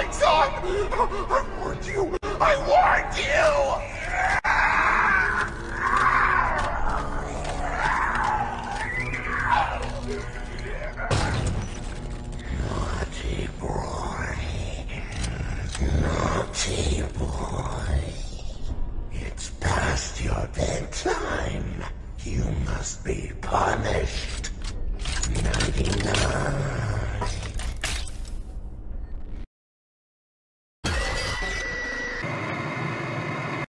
I warned you! I warned you! Naughty boy. Naughty boy. It's past your bedtime. You must be punished.